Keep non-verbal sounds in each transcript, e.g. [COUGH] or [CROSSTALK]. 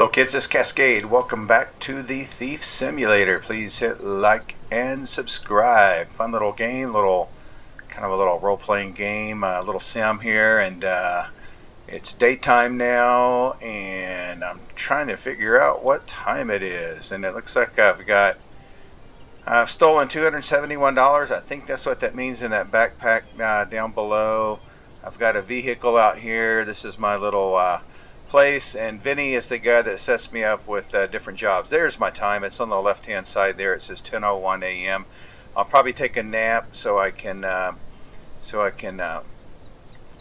Hello kids, this is Kas Cade. Welcome back to the Thief Simulator. Please hit like and subscribe. Fun little game, little kind of a little role-playing game, a little sim here, and uh, it's daytime now, and I'm trying to figure out what time it is, and it looks like I've got I've stolen $271. I think that's what that means in that backpack uh, down below. I've got a vehicle out here. This is my little uh, place, and Vinny is the guy that sets me up with uh, different jobs. There's my time. It's on the left-hand side there. It says 10:01 a.m. I'll probably take a nap so I can uh, so I can uh,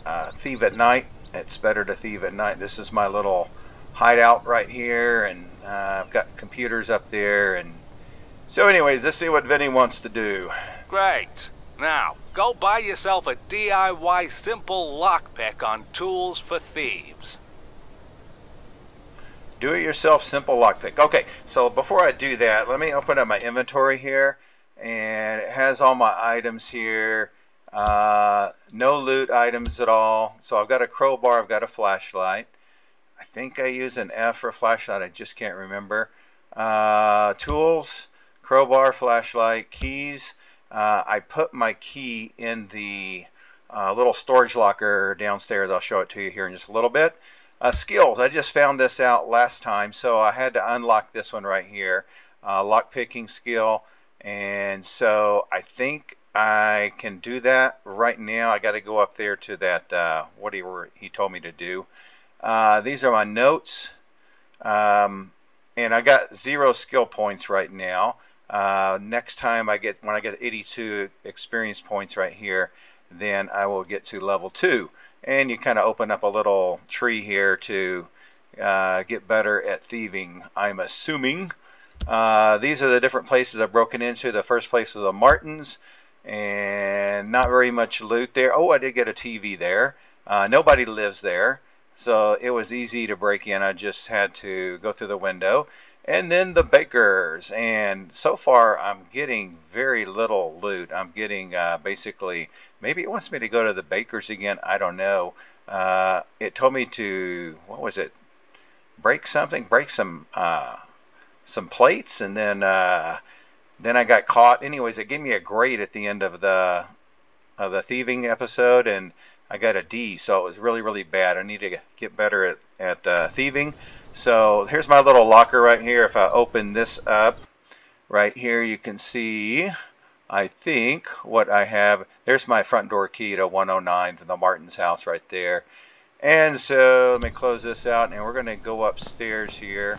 uh, thieve at night. It's better to thieve at night. This is my little hideout right here, and uh, I've got computers up there. And so, anyways, let's see what Vinny wants to do. Great. Now, go buy yourself a DIY simple lockpick on Tools for Thieves. Do it yourself simple lockpick. Okay, so before I do that, let me open up my inventory here. And it has all my items here. Uh, no loot items at all. So I've got a crowbar, I've got a flashlight. I think I use an F for flashlight, I just can't remember. Uh, tools, crowbar, flashlight, keys uh, I put my key in the uh, little storage locker downstairs. I'll show it to you here in just a little bit. Uh, skills, I just found this out last time, so I had to unlock this one right here. Uh, lock picking skill, and so I think I can do that right now. I got to go up there to that, uh, what he, he told me to do. Uh, these are my notes, um, and I got zero skill points right now. Uh, next time I get, when I get 82 experience points right here, then I will get to level 2. And you kind of open up a little tree here to uh, get better at thieving, I'm assuming. Uh, these are the different places I've broken into. The first place was the Martins, and not very much loot there. Oh, I did get a TV there. Uh, nobody lives there, so it was easy to break in. I just had to go through the window and then the bakers. And so far i'm getting very little loot. I'm getting uh, basically maybe it wants me to go to the bakers again. I don't know. Uh, it told me to what was it? Break something break some uh, some plates. And then uh, then i got caught. Anyways it gave me a grade at the end of the of the thieving episode and i got a d. So it was really really bad. I need to get better at, at uh, thieving so here's my little locker right here. If I open this up, right here you can see, I think, what I have. There's my front door key to 109 from the Martin's house right there. And so let me close this out and we're going to go upstairs here.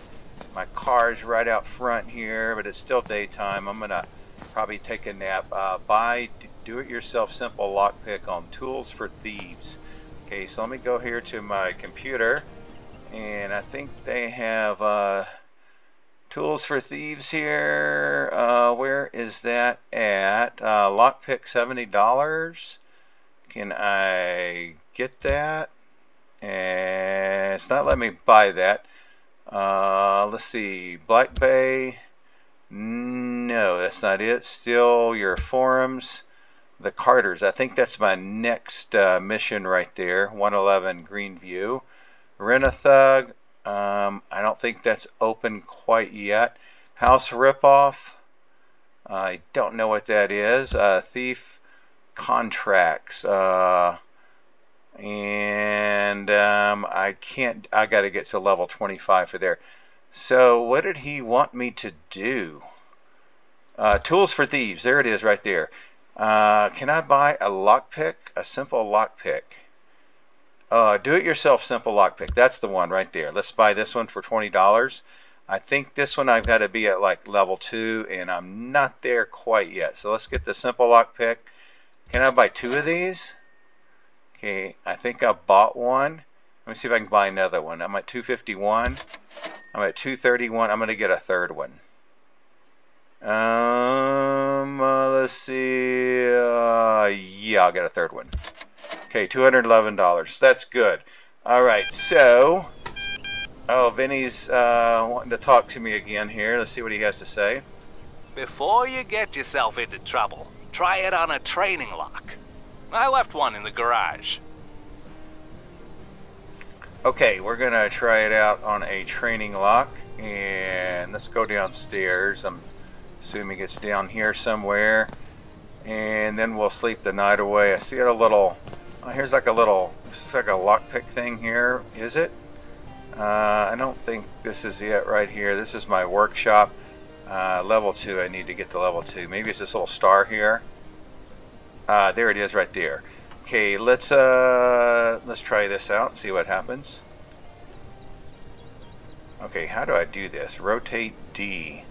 My car's right out front here, but it's still daytime. I'm going to probably take a nap. Uh, buy do-it-yourself simple lockpick on Tools for Thieves. Okay, so let me go here to my computer and I think they have uh, tools for thieves here. Uh, where is that at? Uh, lockpick $70. Can I get that? And it's not letting me buy that. Uh, let's see. Black Bay. No, that's not it. Still your forums. The Carters. I think that's my next uh, mission right there. 111 Greenview. Rent-A-Thug, um, I don't think that's open quite yet. House Ripoff, I don't know what that is. Uh, thief Contracts, uh, and um, I can't, I got to get to level 25 for there. So what did he want me to do? Uh, tools for Thieves, there it is right there. Uh, can I buy a lockpick? A simple lockpick. Uh, do-it-yourself simple lockpick. That's the one right there. Let's buy this one for $20. I think this one I've got to be at like level 2 and I'm not there quite yet. So let's get the simple lockpick. Can I buy two of these? Okay, I think I bought one. Let me see if I can buy another one. I'm at 251. I'm at 231. I'm going to get a third one. Um, uh, let's see. Uh, yeah, I'll get a third one. Okay, $211. That's good. All right, so... Oh, Vinny's uh, wanting to talk to me again here. Let's see what he has to say. Before you get yourself into trouble, try it on a training lock. I left one in the garage. Okay, we're gonna try it out on a training lock, and let's go downstairs. I'm assuming it's down here somewhere, and then we'll sleep the night away. I see it a little. Here's like a little. This is like a lockpick thing here. Is it? Uh, I don't think this is it right here. This is my workshop. Uh, level 2, I need to get to level 2. Maybe it's this little star here. Uh, there it is right there. Okay, let's uh, let's try this out see what happens. Okay, how do I do this? Rotate D.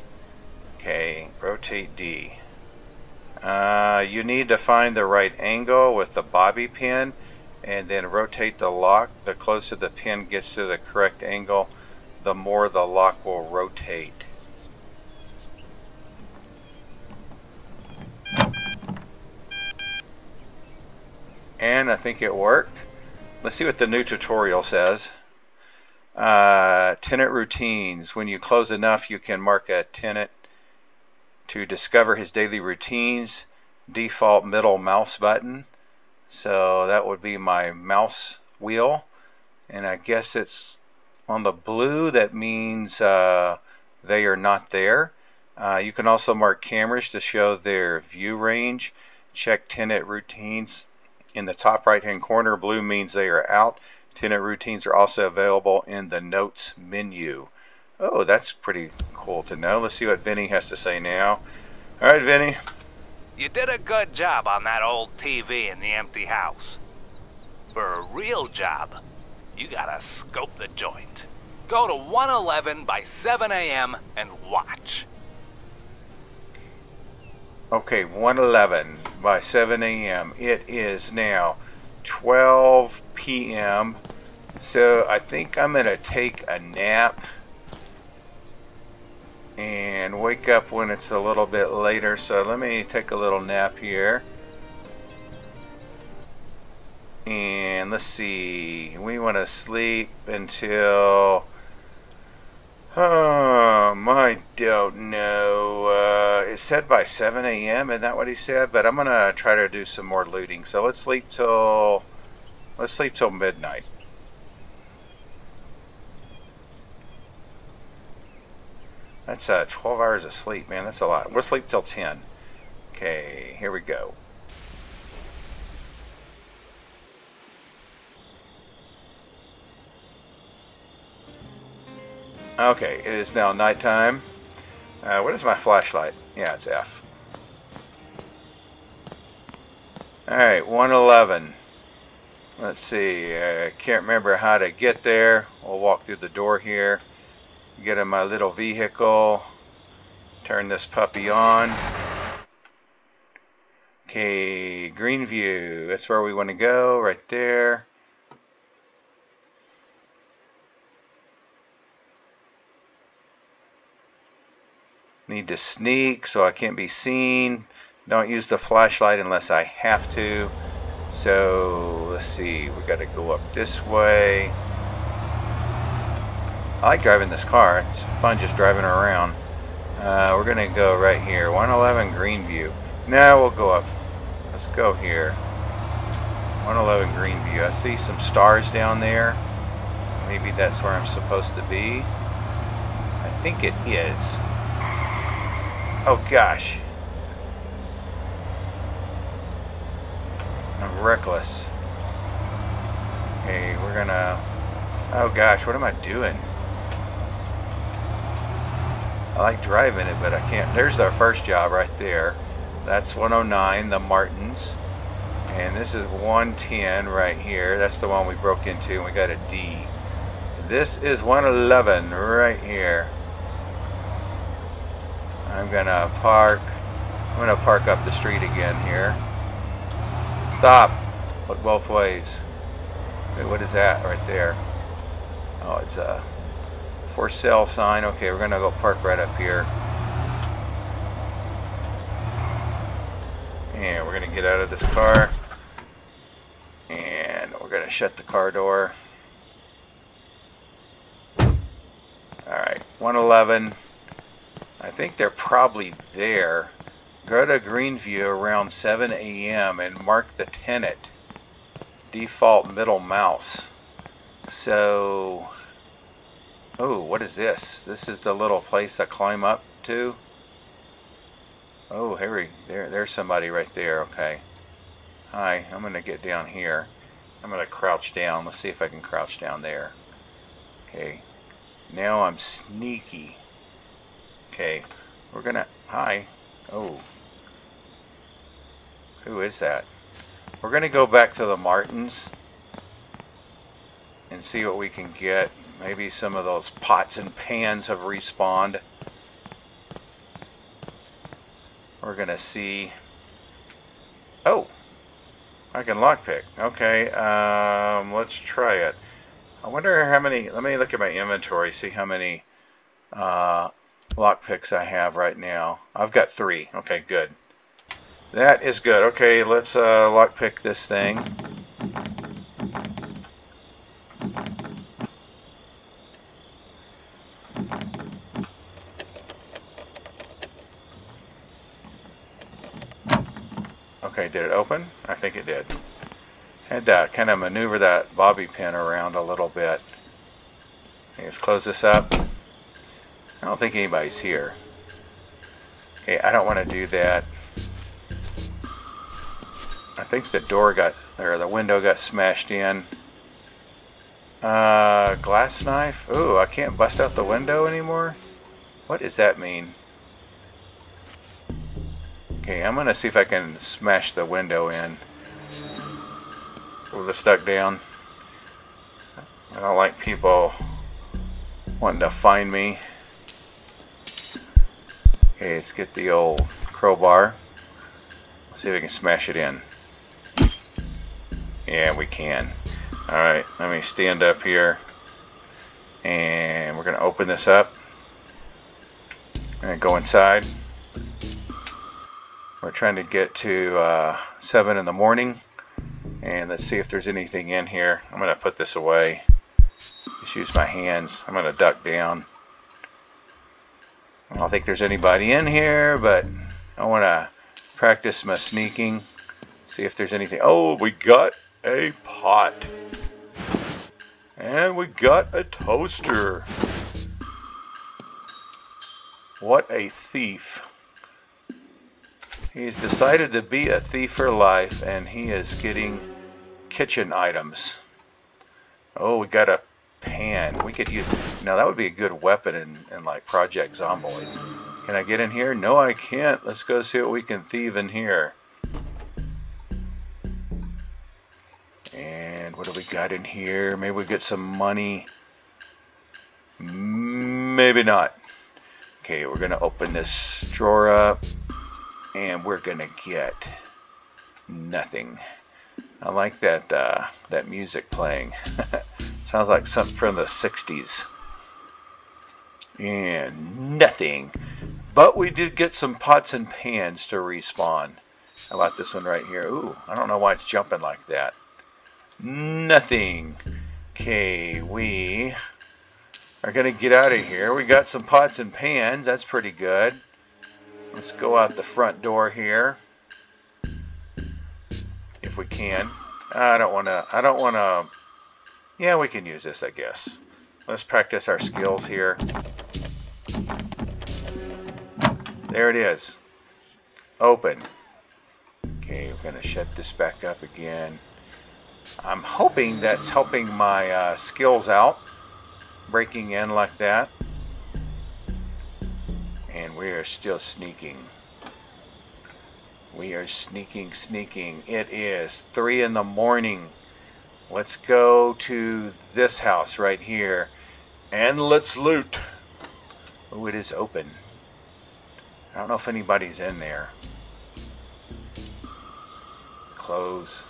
Okay, rotate D. Uh, you need to find the right angle with the bobby pin and then rotate the lock. The closer the pin gets to the correct angle, the more the lock will rotate. And I think it worked. Let's see what the new tutorial says. Uh, tenant routines. When you close enough, you can mark a tenant to discover his daily routines. Default middle mouse button. So that would be my mouse wheel. And I guess it's on the blue. That means uh, they are not there. Uh, you can also mark cameras to show their view range. Check tenant routines in the top right hand corner. Blue means they are out. Tenant routines are also available in the notes menu. Oh, that's pretty cool to know. Let's see what Vinny has to say now. All right, Vinny. You did a good job on that old TV in the empty house. For a real job, you gotta scope the joint. Go to 111 by 7 a.m. and watch. Okay, 111 by 7 a.m. It is now 12 p.m. So I think I'm going to take a nap and wake up when it's a little bit later. So let me take a little nap here. And let's see, we want to sleep until um, I don't know. Uh, it said by 7 a.m. Isn't that what he said? But I'm gonna try to do some more looting. So let's sleep till let's sleep till midnight. That's uh, 12 hours of sleep, man. That's a lot. We'll sleep till 10. Okay, here we go. Okay, it is now nighttime. Uh, what is my flashlight? Yeah, it's F. Alright, 111. Let's see, I can't remember how to get there. We'll walk through the door here. Get in my little vehicle. Turn this puppy on. Okay, Greenview. That's where we want to go, right there. Need to sneak so I can't be seen. Don't use the flashlight unless I have to. So let's see, we got to go up this way. I like driving this car. It's fun just driving around. Uh, we're gonna go right here, 111 Greenview. Now we'll go up. Let's go here. 111 Greenview. I see some stars down there. Maybe that's where I'm supposed to be. I think it is. Oh gosh. I'm reckless. Okay, we're gonna... Oh gosh, what am I doing? I like driving it, but I can't. There's our first job right there. That's 109, the Martins. And this is 110 right here. That's the one we broke into and we got a D. This is 111 right here. I'm gonna park. I'm gonna park up the street again here. Stop. Look both ways. Wait, what is that right there? Oh, it's a for sale sign. Okay, we're gonna go park right up here. And we're gonna get out of this car. And we're gonna shut the car door. Alright, 111. I think they're probably there. Go to Greenview around 7 a.m. and mark the tenant. Default middle mouse. So, oh, what is this? This is the little place I climb up to. Oh, Harry, there, there's somebody right there. Okay. Hi, I'm gonna get down here. I'm gonna crouch down. Let's see if I can crouch down there. Okay. Now I'm sneaky. Okay. We're gonna. Hi. Oh. Who is that? We're gonna go back to the Martins and see what we can get. Maybe some of those pots and pans have respawned. We're gonna see. Oh, I can lockpick. Okay, um, let's try it. I wonder how many. Let me look at my inventory, see how many uh, lockpicks I have right now. I've got three. Okay, good. That is good. Okay, let's uh, lockpick this thing. Okay, did it open? I think it did. To kind of maneuver that bobby pin around a little bit. Let's close this up. I don't think anybody's here. Okay, I don't want to do that. I think the door got, or the window got smashed in. Uh, glass knife? Ooh, I can't bust out the window anymore? What does that mean? Okay, I'm gonna see if I can smash the window in with it stuck down. I don't like people wanting to find me. Okay, let's get the old crowbar. Let's see if we can smash it in. Yeah, we can. Alright, let me stand up here. And we're going to open this up. And go inside. We're trying to get to uh, 7 in the morning. And let's see if there's anything in here. I'm going to put this away. Just use my hands. I'm going to duck down. I don't think there's anybody in here, but I want to practice my sneaking. See if there's anything. Oh, we got a pot. And we got a toaster. What a thief. He's decided to be a thief for life, and he is getting kitchen items. Oh, we got a pan. We could use... Now, that would be a good weapon in, in like, Project Zomboid. Can I get in here? No, I can't. Let's go see what we can thieve in here. And what do we got in here? Maybe we get some money. Maybe not. Okay, we're going to open this drawer up. And we're to get nothing. I like that uh, that music playing. [LAUGHS] Sounds like something from the 60s. And nothing. But we did get some pots and pans to respawn. I like this one right here. Ooh, I don't know why it's jumping like that. Nothing. Okay, we are going to get out of here. We got some pots and pans. That's pretty good. Let's go out the front door here. If we can. I don't want to, I don't want to, yeah, we can use this, I guess. Let's practice our skills here. There it is. Open. Okay, we're going to shut this back up again. I'm hoping that's helping my uh, skills out. Breaking in like that. And we are still sneaking. We are sneaking, sneaking. It is 3 in the morning. Let's go to this house right here. And let's loot. Oh, it is open. I don't know if anybody's in there. Close.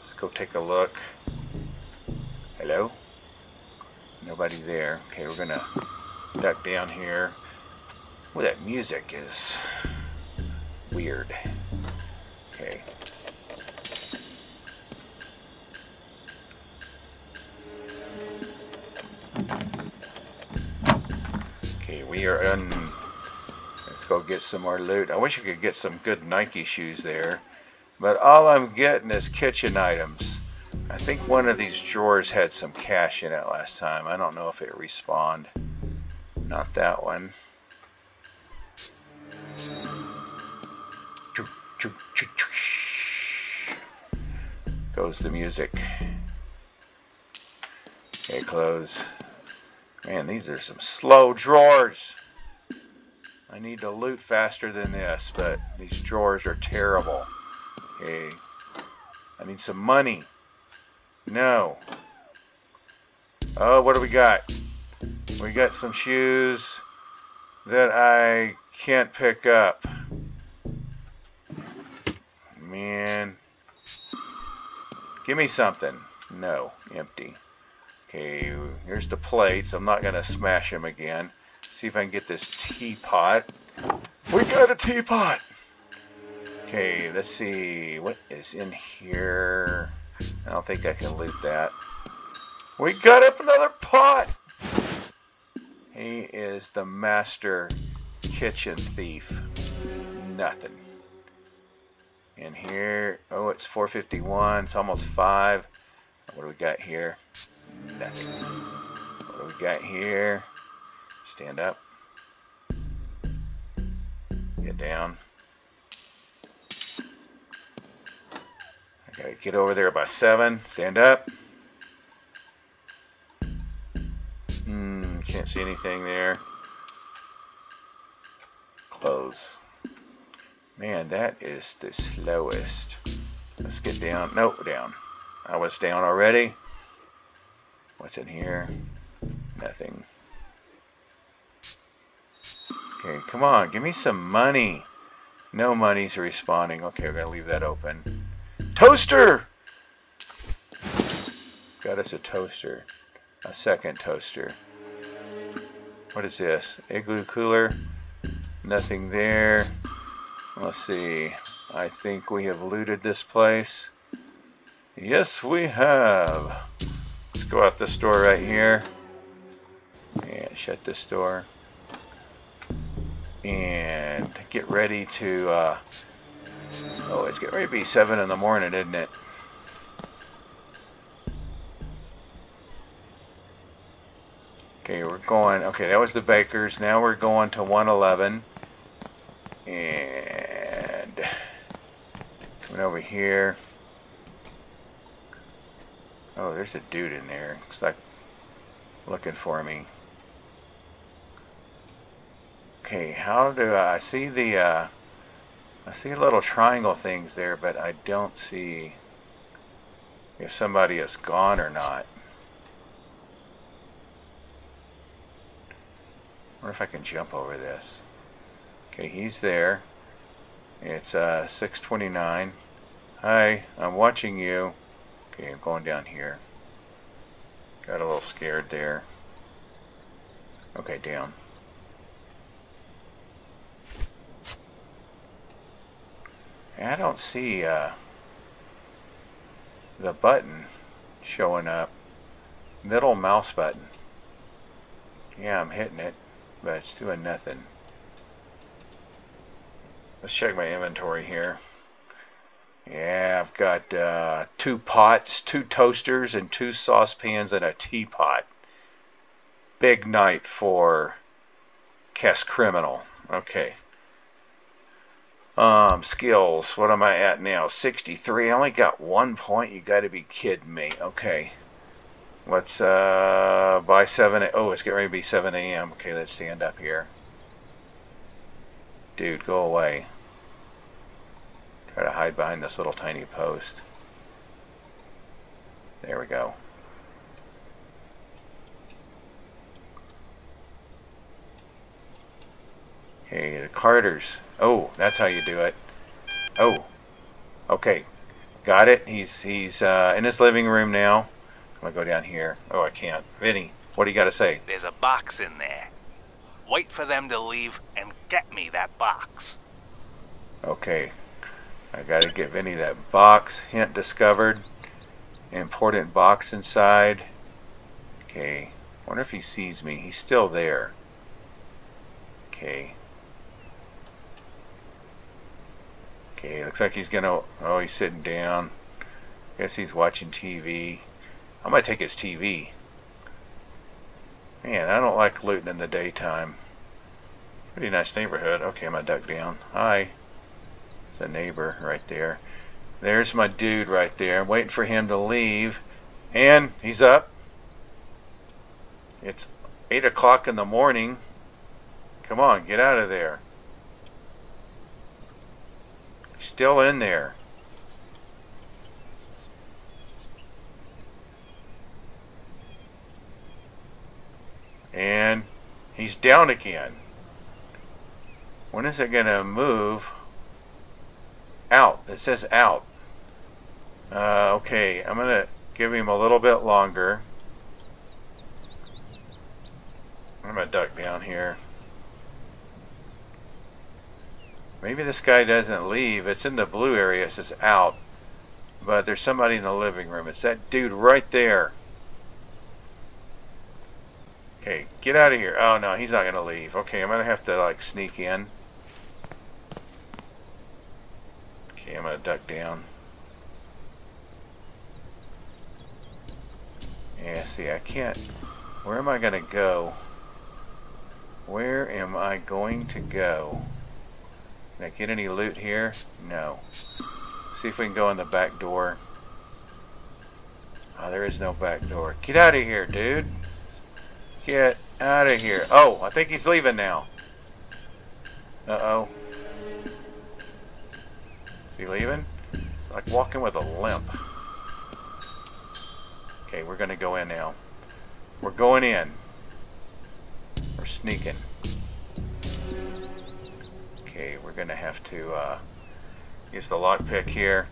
Let's go take a look. Hello? Nobody there. Okay, we're gonna duck down here. Well, that music is weird. Okay. Okay, we are in. Let's go get some more loot. I wish I could get some good Nike shoes there. But all I'm getting is kitchen items. I think one of these drawers had some cash in it last time. I don't know if it respawned. Not that one. Goes the music. Okay, close. Man, these are some slow drawers. I need to loot faster than this, but these drawers are terrible. Okay. I need some money. No. Oh, what do we got? We got some shoes that I can't pick up. Man. Give me something. No, empty. Okay, here's the plates. I'm not going to smash them again. See if I can get this teapot. We got a teapot! Okay, let's see. What is in here? I don't think I can loot that. We got up another pot! He is the master kitchen thief. Nothing. In here, oh, it's 451. It's almost 5. What do we got here? Nothing. What do we got here? Stand up. Get down. I gotta get over there by 7. Stand up. Hmm, can't see anything there. Close. Man, that is the slowest. Let's get down. Nope, down. I was down already. What's in here? Nothing. Okay, come on. Give me some money. No money's responding. Okay, we're going to leave that open. Toaster! Got us a toaster. A second toaster. What is this? Igloo cooler? Nothing there. Let's see. I think we have looted this place. Yes, we have. Let's go out this door right here. And shut this door. And get ready to, uh, oh, it's getting ready to be 7 in the morning, isn't it? Okay, we're going, okay, that was the Bakers. Now we're going to 111. And coming over here. Oh, there's a dude in there. Looks like looking for me. Okay, how do I, I see the, uh, I see little triangle things there, but I don't see if somebody is gone or not. I wonder if I can jump over this. Okay, he's there. It's uh, 629. Hi, I'm watching you. Okay, I'm going down here. Got a little scared there. Okay, down. I don't see uh, the button showing up. Middle mouse button. Yeah, I'm hitting it but it's doing nothing. Let's check my inventory here. Yeah, I've got uh, two pots, two toasters, and two saucepans and a teapot. Big night for Cast Criminal. Okay. Um, skills. What am I at now? 63. I only got one point. You got to be kidding me. Okay. Let's uh, by 7. Oh, it's getting ready to be 7 a.m. Okay, let's stand up here. Dude, go away. Try to hide behind this little tiny post. There we go. Hey, the Carters. Oh, that's how you do it. Oh, okay, got it. He's he's uh, in his living room now. I'm gonna go down here. Oh, I can't. Vinny, what do you got to say? There's a box in there. Wait for them to leave and get me that box. Okay. I gotta get Vinny that box. Hint discovered. Important box inside. Okay. Wonder if he sees me. He's still there. Okay. Okay, looks like he's gonna... Oh, he's sitting down. Guess he's watching TV. I'm gonna take his TV. Man, I don't like looting in the daytime. Pretty nice neighborhood. Okay, I'm gonna duck down. Hi. A neighbor right there. There's my dude right there. I'm waiting for him to leave. And he's up. It's 8 o'clock in the morning. Come on, get out of there. Still in there. And he's down again. When is it going to move? Out. It says out. Uh, okay, I'm going to give him a little bit longer. I'm going to duck down here. Maybe this guy doesn't leave. It's in the blue area. It says out. But there's somebody in the living room. It's that dude right there. Okay, get out of here. Oh no, he's not going to leave. Okay, I'm going to have to like sneak in. Okay, I'm to duck down. Yeah, see, I can't. Where am I to go? Where am I going to go? Can I get any loot here? No. See if we can go in the back door. Oh, there is no back door. Get out of here, dude. Get out of here. Oh, I think he's leaving now. Uh-oh. Is he leaving? It's like walking with a limp. Okay, we're to go in now. We're going in. We're sneaking. Okay, we're to have to uh, use the lockpick here.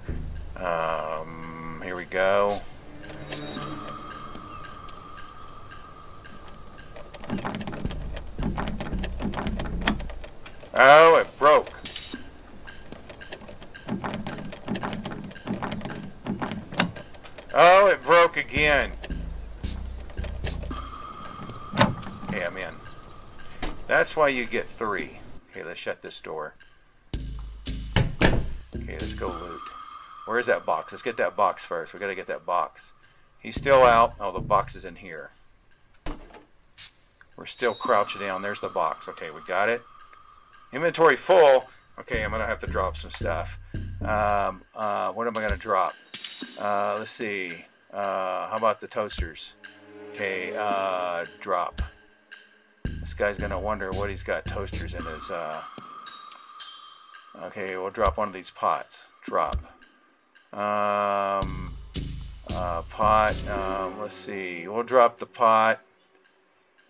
Um, here we go. Oh, it That's why you get three. Okay, let's shut this door. Okay, let's go loot. Where's that box? Let's get that box first. We gotta get that box. He's still out. Oh, the box is in here. We're still crouched down. There's the box. Okay, we got it. Inventory full. Okay, I'm gonna have to drop some stuff. Um, uh, what am I gonna drop? Uh, let's see. Uh, how about the toasters? Okay, uh, drop. This guy's gonna wonder what he's got toasters in his. Uh... Okay, we'll drop one of these pots. Drop. Um, uh, pot. Um, let's see. We'll drop the pot.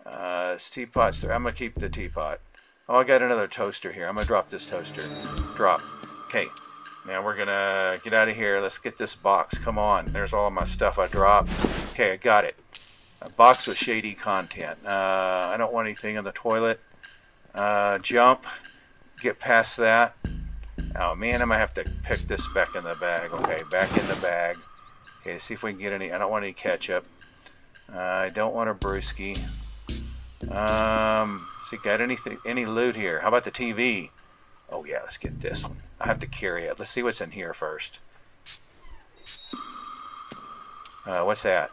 Uh, teapot's there. I'm gonna keep the teapot. Oh, I got another toaster here. I'm gonna drop this toaster. Drop. Okay. Now we're gonna get out of here. Let's get this box. Come on. There's all my stuff I dropped. Okay, I got it. A box with shady content. Uh, I don't want anything in the toilet. Uh, jump. Get past that. Oh man, I'm gonna have to pick this back in the bag. Okay, back in the bag. Okay, see if we can get any. I don't want any ketchup. Uh, I don't want a brewski. Um, see, got anything, any loot here? How about the TV? Oh yeah, let's get this one. I have to carry it. Let's see what's in here first. Uh, what's that?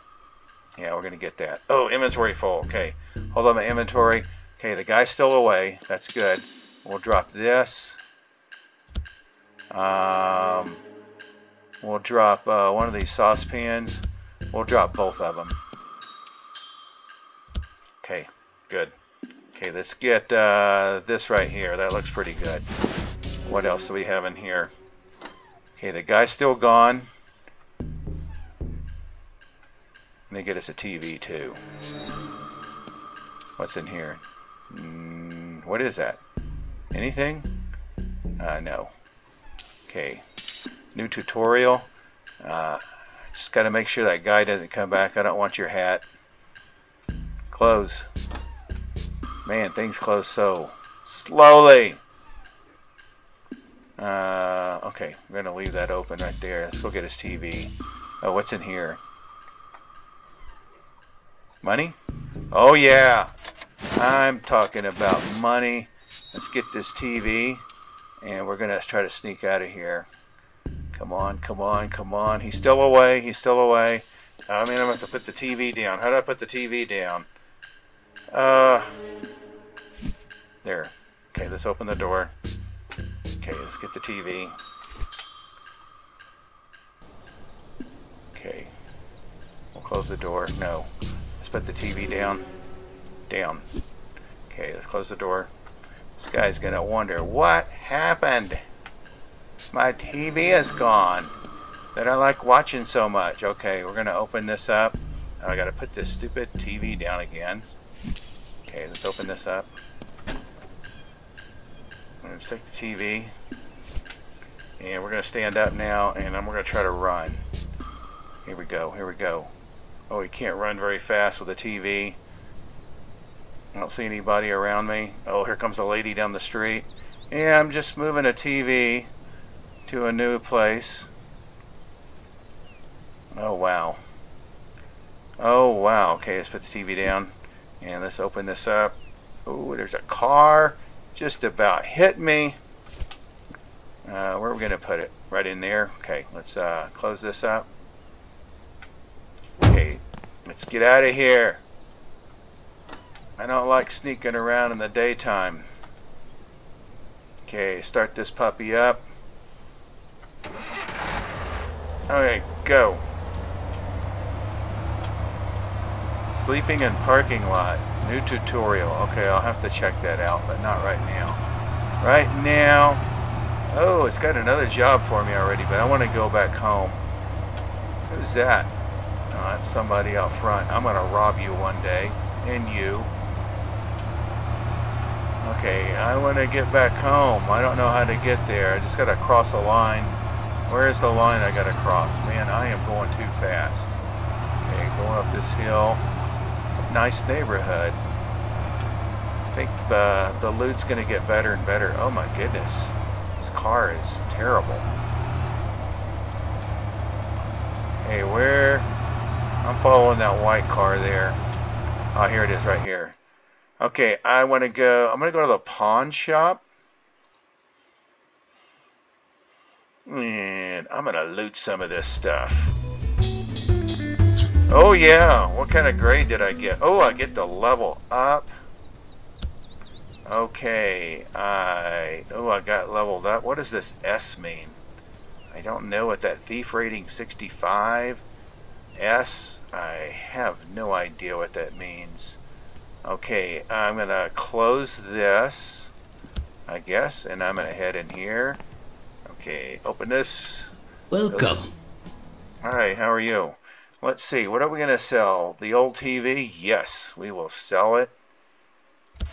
Yeah, we're gonna get that. Oh, inventory full. Okay, hold on my inventory. Okay, the guy's still away. That's good. We'll drop this. Um, we'll drop uh, one of these saucepans. We'll drop both of them. Okay, good. Okay, let's get uh, this right here. That looks pretty good. What else do we have in here? Okay, the guy's still gone. And they get us a TV too. What's in here? Mm, what is that? Anything? Uh, no. Okay. New tutorial. Uh, just got to make sure that guy doesn't come back. I don't want your hat. Close. Man, things close so slowly. Uh, okay, I'm going to leave that open right there. Let's go get his TV. Oh, what's in here? Money? Oh, yeah. I'm talking about money. Let's get this TV. And we're going to try to sneak out of here. Come on, come on, come on. He's still away. He's still away. I mean, I'm going to have to put the TV down. How do I put the TV down? Uh, there. Okay, let's open the door. Okay, let's get the TV. Okay. We'll close the door. No. Put the TV down. Down. Okay, let's close the door. This guy's gonna wonder what happened. My TV is gone that I like watching so much. Okay, we're gonna open this up. I gotta put this stupid TV down again. Okay, let's open this up. Let's take the TV. And we're gonna stand up now and I'm gonna try to run. Here we go, here we go. Oh, you can't run very fast with a TV. I don't see anybody around me. Oh, here comes a lady down the street. Yeah, I'm just moving a TV to a new place. Oh, wow. Oh, wow. Okay, let's put the TV down. And let's open this up. Oh, there's a car. Just about hit me. Uh, where are we going to put it? Right in there. Okay, let's uh, close this up. Let's get out of here. I don't like sneaking around in the daytime. Okay, start this puppy up. Okay, go. Sleeping in parking lot. New tutorial. Okay, I'll have to check that out, but not right now. Right now. Oh, it's got another job for me already, but I want to go back home. Who's that? Somebody out front. I'm going to rob you one day. And you. Okay, I want to get back home. I don't know how to get there. I just got to cross a line. Where's the line I got to cross? Man, I am going too fast. Okay, going up this hill. It's a nice neighborhood. I think the, the loot's going to get better and better. Oh my goodness. This car is terrible. Hey, where? I'm following that white car there. Oh, here it is right here. Okay, I want to go, I'm going to go to the pawn shop. And I'm going to loot some of this stuff. Oh yeah, what kind of grade did I get? Oh, I get the level up. Okay, I, oh, I got leveled up. What does this S mean? I don't know what that thief rating 65. S, I have no idea what that means. Okay, I'm going to close this, I guess, and I'm going to head in here. Okay, open this. Welcome. Hi, how are you? Let's see, what are we going to sell? The old TV? Yes, we will sell it.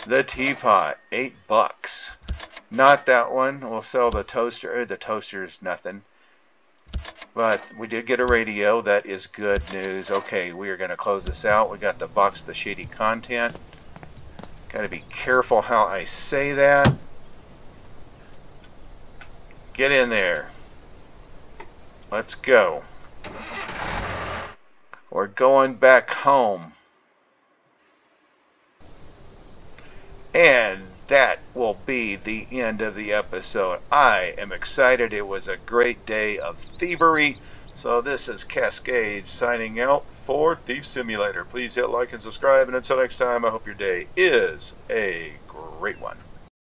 The teapot, eight bucks. Not that one. We'll sell the toaster. The toaster's nothing. But we did get a radio. That is good news. Okay, we are going to close this out. We got the box of the shady content. Got to be careful how I say that. Get in there. Let's go. We're going back home. And that will be the end of the episode. I am excited. It was a great day of thievery. So this is Kas Cade signing out for Thief Simulator. Please hit like and subscribe. And until next time, I hope your day is a great one.